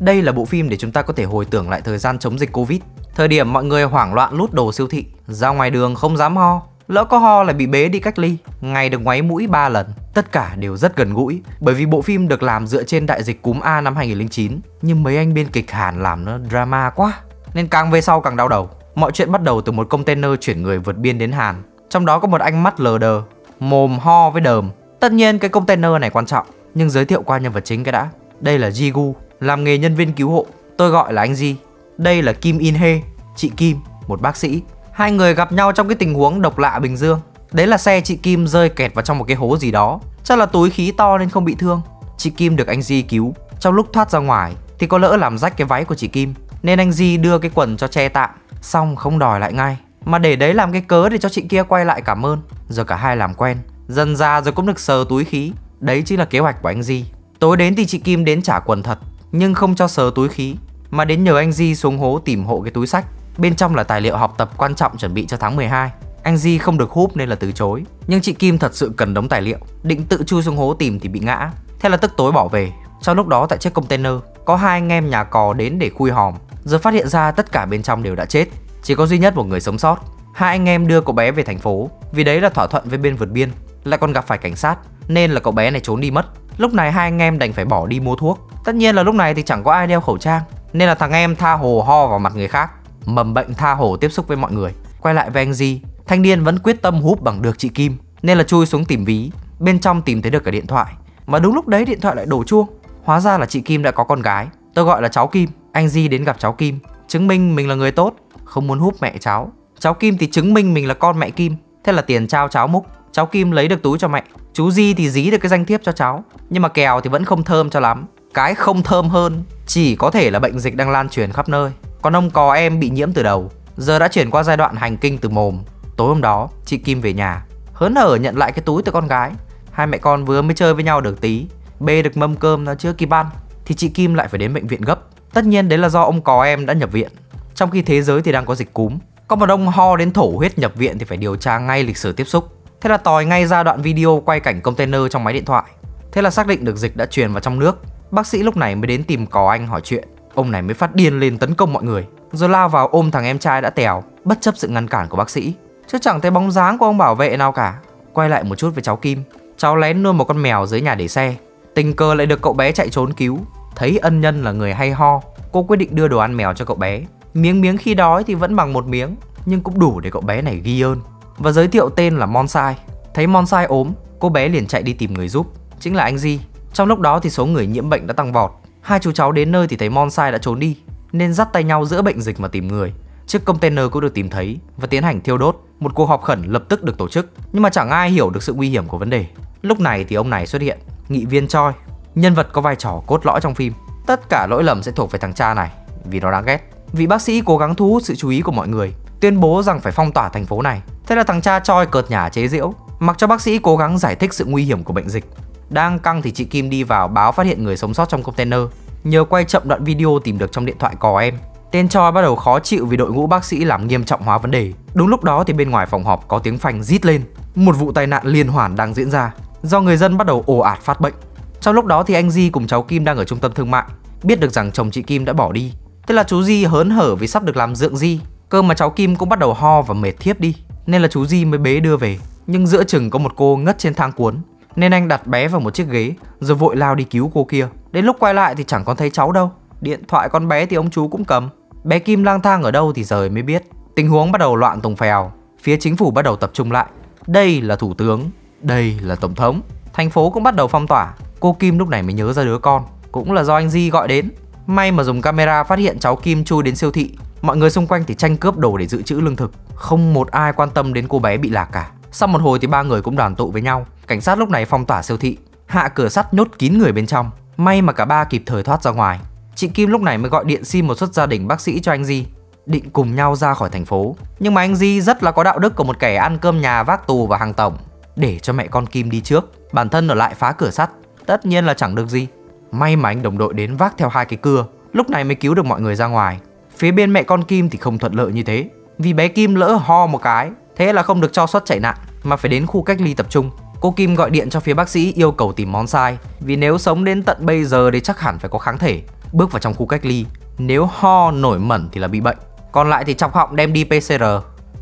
Đây là bộ phim để chúng ta có thể hồi tưởng lại thời gian chống dịch Covid. Thời điểm mọi người hoảng loạn lút đồ siêu thị, ra ngoài đường không dám ho, lỡ có ho lại bị bế đi cách ly, ngày được ngoáy mũi 3 lần. Tất cả đều rất gần gũi, bởi vì bộ phim được làm dựa trên đại dịch cúm A năm 2009, nhưng mấy anh biên kịch Hàn làm nó drama quá, nên càng về sau càng đau đầu. Mọi chuyện bắt đầu từ một container chuyển người vượt biên đến Hàn, trong đó có một anh mắt lờ đờ, mồm ho với đờm. Tất nhiên cái container này quan trọng, nhưng giới thiệu qua nhân vật chính cái đã. Đây là Jigu, làm nghề nhân viên cứu hộ, tôi gọi là anh gì. Đây là Kim In Hee, chị Kim, một bác sĩ. Hai người gặp nhau trong cái tình huống độc lạ Bình Dương. Đấy là xe chị Kim rơi kẹt vào trong một cái hố gì đó. Chắc là túi khí to nên không bị thương. Chị Kim được anh Di cứu. Trong lúc thoát ra ngoài thì có lỡ làm rách cái váy của chị Kim. Nên anh Di đưa cái quần cho che tạm. Xong không đòi lại ngay. Mà để đấy làm cái cớ để cho chị kia quay lại cảm ơn. Giờ cả hai làm quen. Dần ra rồi cũng được sờ túi khí. Đấy chính là kế hoạch của anh Di. Tối đến thì chị Kim đến trả quần thật nhưng không cho sờ túi khí mà đến nhờ anh Di xuống hố tìm hộ cái túi sách. Bên trong là tài liệu học tập quan trọng chuẩn bị cho tháng 12. Anh Di không được húp nên là từ chối. Nhưng chị Kim thật sự cần đống tài liệu, định tự chui xuống hố tìm thì bị ngã. Thế là tức tối bỏ về. Trong lúc đó tại chiếc container, có hai anh em nhà cò đến để khui hòm. Giờ phát hiện ra tất cả bên trong đều đã chết, chỉ có duy nhất một người sống sót. Hai anh em đưa cậu bé về thành phố, vì đấy là thỏa thuận với bên vượt biên, lại còn gặp phải cảnh sát, nên là cậu bé này trốn đi mất. Lúc này hai anh em đành phải bỏ đi mua thuốc. Tất nhiên là lúc này thì chẳng có ai đeo khẩu trang, nên là thằng em tha hồ ho vào mặt người khác Mầm bệnh tha hồ tiếp xúc với mọi người. Quay lại với anh Di Thanh niên vẫn quyết tâm húp bằng được chị Kim Nên là chui xuống tìm ví. Bên trong tìm thấy được cả điện thoại. Mà đúng lúc đấy điện thoại lại đổ chuông. Hóa ra là chị Kim đã có con gái. Tôi gọi là cháu Kim. Anh Di đến gặp cháu Kim Chứng minh mình là người tốt Không muốn húp mẹ cháu. Cháu Kim thì chứng minh mình là con mẹ Kim. Thế là tiền trao cháu múc. Cháu Kim lấy được túi cho mẹ. Chú Di thì dí được cái danh thiếp cho cháu. Nhưng mà kèo thì vẫn không thơm cho lắm cái không thơm hơn chỉ có thể là bệnh dịch đang lan truyền khắp nơi. Còn ông cò em bị nhiễm từ đầu, giờ đã chuyển qua giai đoạn hành kinh từ mồm. Tối hôm đó, chị Kim về nhà, hớn hở nhận lại cái túi từ con gái. Hai mẹ con vừa mới chơi với nhau được tí, bê được mâm cơm nó chưa kịp ăn, thì chị Kim lại phải đến bệnh viện gấp. Tất nhiên đấy là do ông cò em đã nhập viện. Trong khi thế giới thì đang có dịch cúm, có một ông ho đến thổ huyết nhập viện thì phải điều tra ngay lịch sử tiếp xúc. Thế là tòi ngay ra đoạn video quay cảnh container trong máy điện thoại. Thế là xác định được dịch đã truyền vào trong nước Bác sĩ lúc này mới đến tìm có anh hỏi chuyện. Ông này mới phát điên lên tấn công mọi người. Rồi lao vào ôm thằng em trai đã tèo, Bất chấp sự ngăn cản của bác sĩ. Chứ chẳng thấy bóng dáng của ông bảo vệ nào cả. Quay lại một chút với cháu Kim. Cháu lén nuôi một con mèo dưới nhà để xe. Tình cờ lại được cậu bé chạy trốn cứu. Thấy ân nhân là người hay ho, Cô quyết định đưa đồ ăn mèo cho cậu bé. Miếng miếng khi đói thì vẫn bằng một miếng, Nhưng cũng đủ để cậu bé này ghi ơn. Và giới thiệu tên là Monsai. Thấy Monsai ốm, Cô bé liền chạy đi tìm người giúp. Chính là anh Di trong lúc đó thì số người nhiễm bệnh đã tăng vọt. Hai chú cháu đến nơi thì thấy Monsai đã trốn đi, nên dắt tay nhau giữa bệnh dịch mà tìm người. Chiếc container cũng được tìm thấy và tiến hành thiêu đốt. Một cuộc họp khẩn lập tức được tổ chức, nhưng mà chẳng ai hiểu được sự nguy hiểm của vấn đề. Lúc này thì ông này xuất hiện, nghị viên Choi, nhân vật có vai trò cốt lõi trong phim. Tất cả lỗi lầm sẽ thuộc về thằng cha này, vì nó đáng ghét. Vị bác sĩ cố gắng thu hút sự chú ý của mọi người, tuyên bố rằng phải phong tỏa thành phố này. Thế là thằng cha Choi cợt nhà chế giễu, mặc cho bác sĩ cố gắng giải thích sự nguy hiểm của bệnh dịch. Đang căng thì chị Kim đi vào báo phát hiện người sống sót trong container. Nhờ quay chậm đoạn video tìm được trong điện thoại cò em. Tên Choi bắt đầu khó chịu vì đội ngũ bác sĩ làm nghiêm trọng hóa vấn đề. Đúng lúc đó thì bên ngoài phòng họp có tiếng phanh rít lên. Một vụ tai nạn liên hoàn đang diễn ra do người dân bắt đầu ồ ạt phát bệnh. Trong lúc đó thì anh Di cùng cháu Kim đang ở trung tâm thương mại, biết được rằng chồng chị Kim đã bỏ đi. Thế là chú Di hớn hở vì sắp được làm dượng Di. Cơ mà cháu Kim cũng bắt đầu ho và mệt thiếp đi, nên là chú Di mới bế đưa về. Nhưng giữa chừng có một cô ngất trên thang cuốn nên anh đặt bé vào một chiếc ghế rồi vội lao đi cứu cô kia. Đến lúc quay lại thì chẳng còn thấy cháu đâu. Điện thoại con bé thì ông chú cũng cầm. Bé Kim lang thang ở đâu thì giờ mới biết. Tình huống bắt đầu loạn tùng phèo. Phía chính phủ bắt đầu tập trung lại. Đây là thủ tướng, đây là tổng thống. Thành phố cũng bắt đầu phong tỏa. Cô Kim lúc này mới nhớ ra đứa con. Cũng là do anh Di gọi đến. May mà dùng camera phát hiện cháu Kim chui đến siêu thị. Mọi người xung quanh thì tranh cướp đồ để dự trữ lương thực. Không một ai quan tâm đến cô bé bị lạc cả. Sau một hồi thì ba người cũng đoàn tụ với nhau. Cảnh sát lúc này phong tỏa siêu thị, hạ cửa sắt nhốt kín người bên trong. May mà cả ba kịp thời thoát ra ngoài. Chị Kim lúc này mới gọi điện xin một suất gia đình bác sĩ cho anh Di, định cùng nhau ra khỏi thành phố. Nhưng mà anh Di rất là có đạo đức của một kẻ ăn cơm nhà vác tù và hàng tổng, để cho mẹ con Kim đi trước, bản thân ở lại phá cửa sắt. Tất nhiên là chẳng được gì. May mà anh đồng đội đến vác theo hai cái cưa, lúc này mới cứu được mọi người ra ngoài. Phía bên mẹ con Kim thì không thuận lợi như thế, vì bé Kim lỡ ho một cái, thế là không được cho xuất chạy nạn mà phải đến khu cách ly tập trung. Cô Kim gọi điện cho phía bác sĩ yêu cầu tìm món sai Vì nếu sống đến tận bây giờ thì chắc hẳn phải có kháng thể bước vào trong khu cách ly. Nếu ho nổi mẩn thì là bị bệnh, còn lại thì chọc họng đem đi PCR.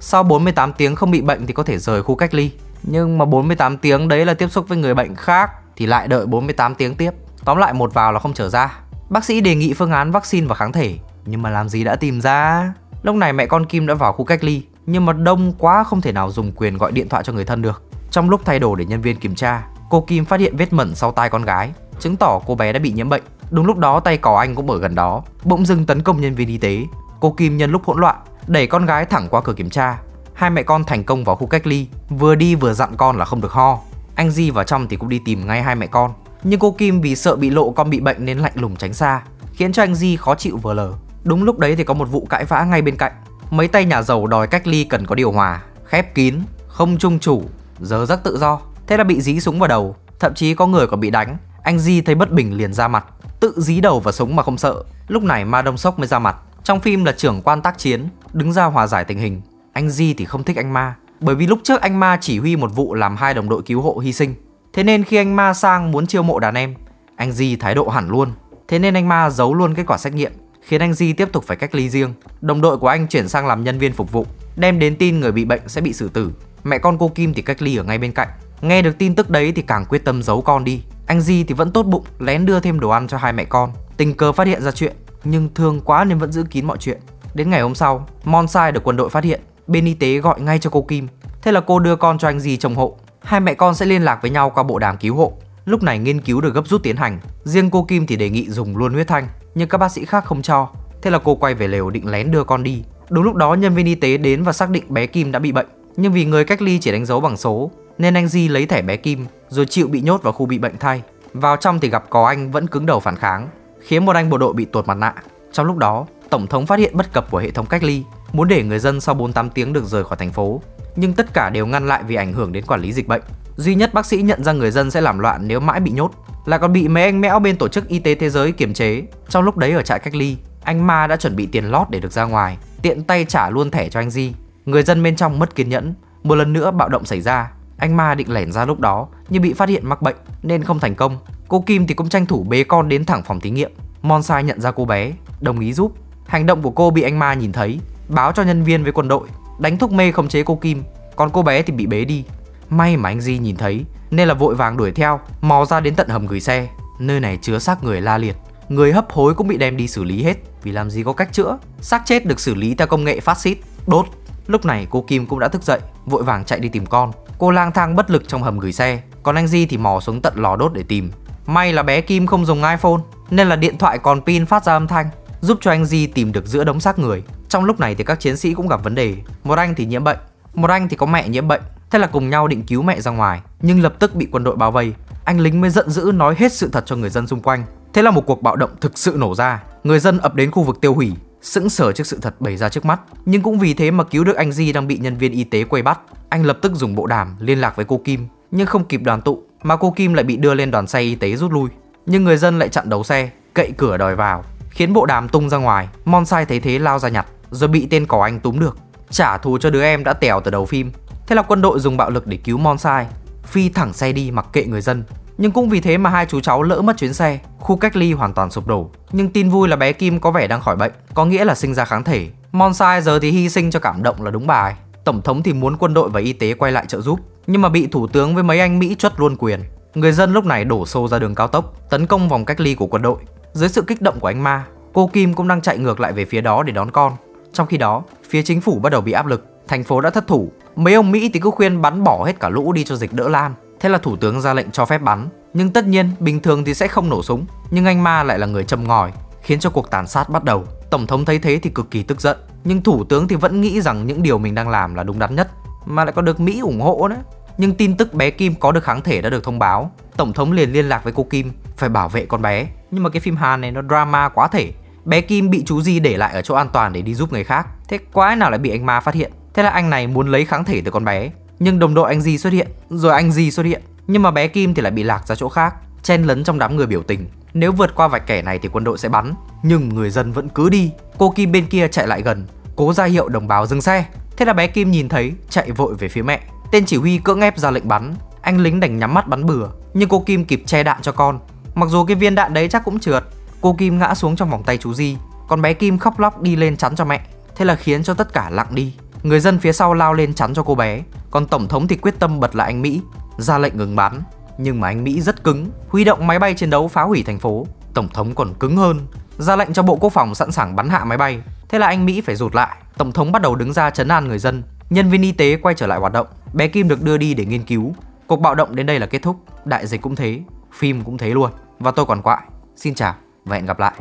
Sau 48 tiếng không bị bệnh thì có thể rời khu cách ly. Nhưng mà 48 tiếng đấy là tiếp xúc với người bệnh khác thì lại đợi 48 tiếng tiếp. Tóm lại một vào là không trở ra. Bác sĩ đề nghị phương án vaccine và kháng thể, nhưng mà làm gì đã tìm ra. Lúc này mẹ con Kim đã vào khu cách ly, nhưng mà đông quá không thể nào dùng quyền gọi điện thoại cho người thân được. Trong lúc thay đồ để nhân viên kiểm tra, cô Kim phát hiện vết mẩn sau tai con gái, chứng tỏ cô bé đã bị nhiễm bệnh. Đúng lúc đó tay cỏ anh cũng ở gần đó, bỗng dưng tấn công nhân viên y tế. Cô Kim nhân lúc hỗn loạn, đẩy con gái thẳng qua cửa kiểm tra. Hai mẹ con thành công vào khu cách ly, vừa đi vừa dặn con là không được ho. Anh Di vào trong thì cũng đi tìm ngay hai mẹ con. Nhưng cô Kim vì sợ bị lộ con bị bệnh nên lạnh lùng tránh xa, khiến cho anh Di khó chịu vừa lờ. Đúng lúc đấy thì có một vụ cãi vã ngay bên cạnh. Mấy tay nhà giàu đòi cách ly cần có điều hòa, khép kín, không trung chủ, giờ giấc tự do. Thế là bị dí súng vào đầu, thậm chí có người còn bị đánh. Anh Di thấy bất bình liền ra mặt, tự dí đầu vào súng mà không sợ. Lúc này Ma Đông Sốc mới ra mặt. Trong phim là trưởng quan tác chiến, đứng ra hòa giải tình hình. Anh Di thì không thích anh Ma, bởi vì lúc trước anh Ma chỉ huy một vụ làm hai đồng đội cứu hộ hy sinh. Thế nên khi anh Ma sang muốn chiêu mộ đàn em, anh Di thái độ hẳn luôn. Thế nên anh Ma giấu luôn kết quả xét nghiệm, khiến anh Di tiếp tục phải cách ly riêng. Đồng đội của anh chuyển sang làm nhân viên phục vụ, đem đến tin người bị bệnh sẽ bị xử tử. Mẹ con cô Kim thì cách ly ở ngay bên cạnh. Nghe được tin tức đấy thì càng quyết tâm giấu con đi. Anh Di thì vẫn tốt bụng lén đưa thêm đồ ăn cho hai mẹ con. Tình cờ phát hiện ra chuyện, nhưng thương quá nên vẫn giữ kín mọi chuyện. Đến ngày hôm sau, Monsai được quân đội phát hiện, bên y tế gọi ngay cho cô Kim. Thế là cô đưa con cho anh Di trông hộ. Hai mẹ con sẽ liên lạc với nhau qua bộ đàm cứu hộ. Lúc này nghiên cứu được gấp rút tiến hành, riêng cô Kim thì đề nghị dùng luôn huyết thanh, nhưng các bác sĩ khác không cho. Thế là cô quay về lều định lén đưa con đi. Đúng lúc đó nhân viên y tế đến và xác định bé Kim đã bị bệnh, nhưng vì người cách ly chỉ đánh dấu bằng số, nên anh Di lấy thẻ bé Kim rồi chịu bị nhốt vào khu bị bệnh thay. Vào trong thì gặp có anh vẫn cứng đầu phản kháng, khiến một anh bộ đội bị tuột mặt nạ. Trong lúc đó, tổng thống phát hiện bất cập của hệ thống cách ly, muốn để người dân sau 48 tiếng được rời khỏi thành phố, nhưng tất cả đều ngăn lại vì ảnh hưởng đến quản lý dịch bệnh. Duy nhất bác sĩ nhận ra người dân sẽ làm loạn nếu mãi bị nhốt, là còn bị mấy anh mẽo bên tổ chức y tế thế giới kiềm chế. Trong lúc đấy ở trại cách ly, anh Ma đã chuẩn bị tiền lót để được ra ngoài, tiện tay trả luôn thẻ cho anh Di. Người dân bên trong mất kiên nhẫn, một lần nữa bạo động xảy ra. Anh Ma định lẻn ra lúc đó nhưng bị phát hiện mắc bệnh nên không thành công. Cô Kim thì cũng tranh thủ bế con đến thẳng phòng thí nghiệm. Monsai nhận ra cô bé, đồng ý giúp. Hành động của cô bị anh Ma nhìn thấy, báo cho nhân viên với quân đội, đánh thuốc mê khống chế cô Kim, còn cô bé thì bị bế đi. May mà anh Di nhìn thấy nên là vội vàng đuổi theo, mò ra đến tận hầm gửi xe. Nơi này chứa xác người la liệt, người hấp hối cũng bị đem đi xử lý hết vì làm gì có cách chữa. Xác chết được xử lý theo công nghệ phát xít, đốt. Lúc này cô Kim cũng đã thức dậy, vội vàng chạy đi tìm con. Cô lang thang bất lực trong hầm gửi xe, còn anh Di thì mò xuống tận lò đốt để tìm. May là bé Kim không dùng iPhone nên là điện thoại còn pin phát ra âm thanh, giúp cho anh Di tìm được giữa đống xác người. Trong lúc này thì các chiến sĩ cũng gặp vấn đề. Một anh thì nhiễm bệnh, một anh thì có mẹ nhiễm bệnh. Thế là cùng nhau định cứu mẹ ra ngoài, nhưng lập tức bị quân đội bao vây. Anh lính mới giận dữ nói hết sự thật cho người dân xung quanh. Thế là một cuộc bạo động thực sự nổ ra. Người dân ập đến khu vực tiêu hủy, sững sờ trước sự thật bày ra trước mắt. Nhưng cũng vì thế mà cứu được anh Di đang bị nhân viên y tế quay bắt. Anh lập tức dùng bộ đàm liên lạc với cô Kim, nhưng không kịp đoàn tụ mà cô Kim lại bị đưa lên đoàn xe y tế rút lui. Nhưng người dân lại chặn đầu xe, cậy cửa đòi vào, khiến bộ đàm tung ra ngoài. Monsai thấy thế lao ra nhặt, rồi bị tên cỏ anh túm được. Trả thù cho đứa em đã tèo từ đầu phim. Thế là quân đội dùng bạo lực để cứu Monsai, phi thẳng xe đi mặc kệ người dân. Nhưng cũng vì thế mà hai chú cháu lỡ mất chuyến xe, khu cách ly hoàn toàn sụp đổ. Nhưng tin vui là bé Kim có vẻ đang khỏi bệnh, có nghĩa là sinh ra kháng thể. Monsai giờ thì hy sinh cho cảm động là đúng bài. Tổng thống thì muốn quân đội và y tế quay lại trợ giúp, nhưng mà bị thủ tướng với mấy anh Mỹ chuất luôn quyền. Người dân lúc này đổ xô ra đường cao tốc, tấn công vòng cách ly của quân đội. Dưới sự kích động của anh Ma, cô Kim cũng đang chạy ngược lại về phía đó để đón con. Trong khi đó, phía chính phủ bắt đầu bị áp lực, thành phố đã thất thủ. Mấy ông Mỹ thì cứ khuyên bắn bỏ hết cả lũ đi cho dịch đỡ lan. Thế là thủ tướng ra lệnh cho phép bắn. Nhưng tất nhiên, bình thường thì sẽ không nổ súng. Nhưng anh Ma lại là người châm ngòi, khiến cho cuộc tàn sát bắt đầu. Tổng thống thấy thế thì cực kỳ tức giận. Nhưng thủ tướng thì vẫn nghĩ rằng những điều mình đang làm là đúng đắn nhất. Mà lại có được Mỹ ủng hộ nữa. Nhưng tin tức bé Kim có được kháng thể đã được thông báo. Tổng thống liền liên lạc với cô Kim, phải bảo vệ con bé. Nhưng mà cái phim Hàn này nó drama quá thể. Bé Kim bị chú Di để lại ở chỗ an toàn để đi giúp người khác. Thế quái nào lại bị anh Ma phát hiện. Thế là anh này muốn lấy kháng thể từ con bé. Nhưng đồng đội anh Di xuất hiện, rồi anh Di xuất hiện. Nhưng mà bé Kim thì lại bị lạc ra chỗ khác, chen lấn trong đám người biểu tình. Nếu vượt qua vạch kẻ này thì quân đội sẽ bắn, nhưng người dân vẫn cứ đi. Cô Kim bên kia chạy lại gần, cố ra hiệu đồng bào dừng xe. Thế là bé Kim nhìn thấy, chạy vội về phía mẹ. Tên chỉ huy cưỡng ép ra lệnh bắn, anh lính đành nhắm mắt bắn bừa, nhưng cô Kim kịp che đạn cho con. Mặc dù cái viên đạn đấy chắc cũng trượt, Cô Kim ngã xuống trong vòng tay chú Di, còn bé Kim khóc lóc đi lên chắn cho mẹ. Thế là khiến cho tất cả lặng đi. Người dân phía sau lao lên chắn cho cô bé, còn tổng thống thì quyết tâm bật lại anh Mỹ, ra lệnh ngừng bắn. Nhưng mà anh Mỹ rất cứng, huy động máy bay chiến đấu phá hủy thành phố. Tổng thống còn cứng hơn, ra lệnh cho Bộ Quốc phòng sẵn sàng bắn hạ máy bay. Thế là anh Mỹ phải rụt lại. Tổng thống bắt đầu đứng ra chấn an người dân. Nhân viên y tế quay trở lại hoạt động. Bé Kim được đưa đi để nghiên cứu. Cuộc bạo động đến đây là kết thúc. Đại dịch cũng thế, phim cũng thế luôn. Và tôi còn quại. Xin chào và hẹn gặp lại.